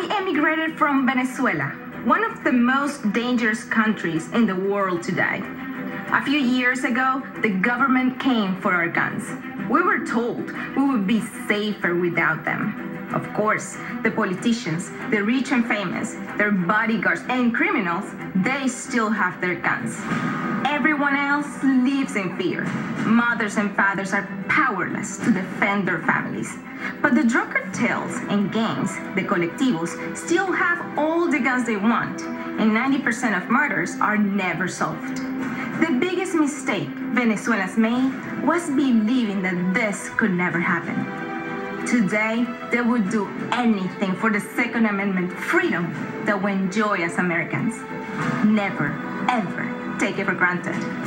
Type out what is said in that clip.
I emigrated from Venezuela, one of the most dangerous countries in the world today. A few years ago, the government came for our guns. We were told we would be safer without them. Of course, the politicians, the rich and famous, their bodyguards and criminals, they still have their guns. Everyone else lives in fear. Mothers and fathers are powerless to defend their families. But the drug cartels and gangs, the colectivos, still have all the guns they want, and 90% of murders are never solved. The biggest mistake Venezuela's made was believing that this could never happen. Today, they would do anything for the Second Amendment freedom that we enjoy as Americans. Never, ever take it for granted.